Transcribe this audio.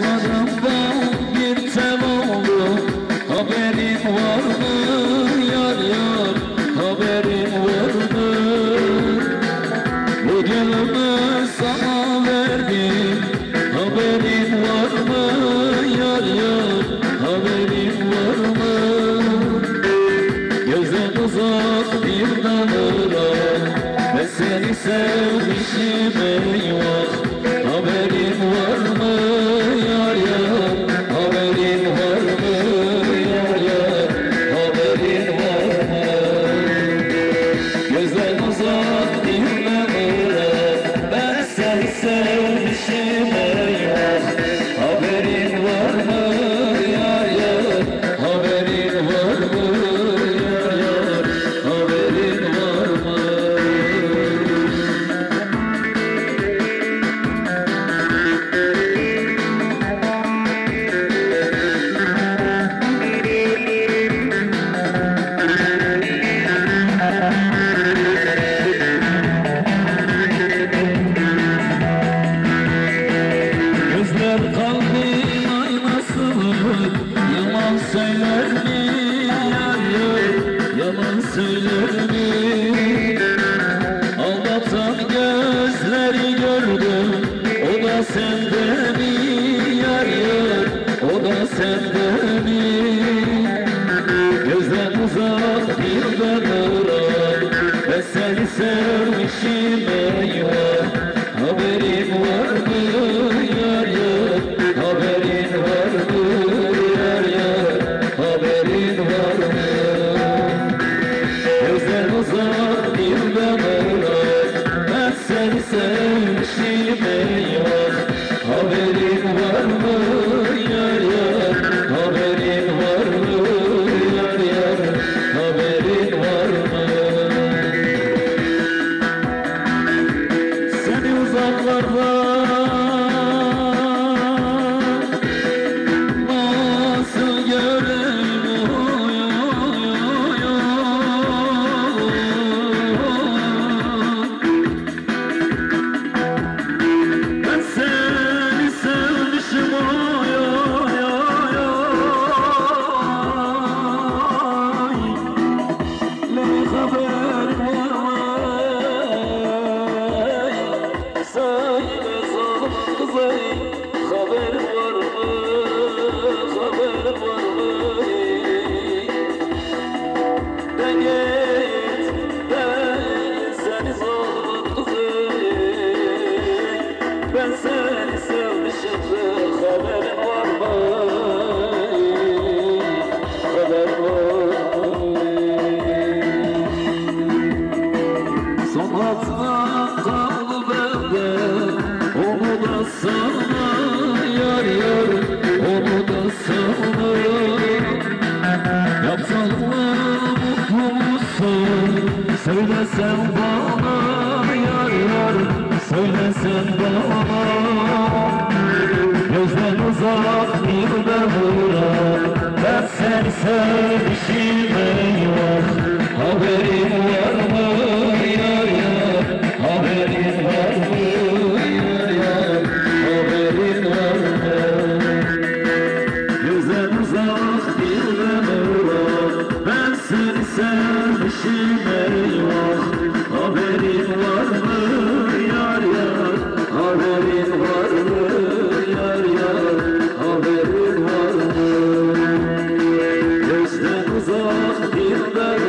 Saçlarım bal bir tel oldu. Haberin var mı? Yar yar Haberin var mı? Bu gönlümü sana verdim. Haberin var mı? Yar yar Haberin var mı? Gözden uzak bir dağlara Ben seni sevmişim eyvah Yalan söyler mi? Yar yar Yalan söyler mi? Aldatan gözleri gördüm O da sende mi? Yar yar O da sende mi? Gözden uzak bir dağlara Gözden Ben seni sevmişim de haberin var mı Haber var mı hatıra kaldı bende Onu da sana yar yar Onu da musun? Söylesen bana Söylesen bana Gözden uzak bir dağlara Ben seni sevmişim eyvah Haberin var mı? Yar yar. Haberin var mı? Yar yar. Haberin var mı? Gözden uzak bir dağlara Ben seni sevmişim Gözden uzak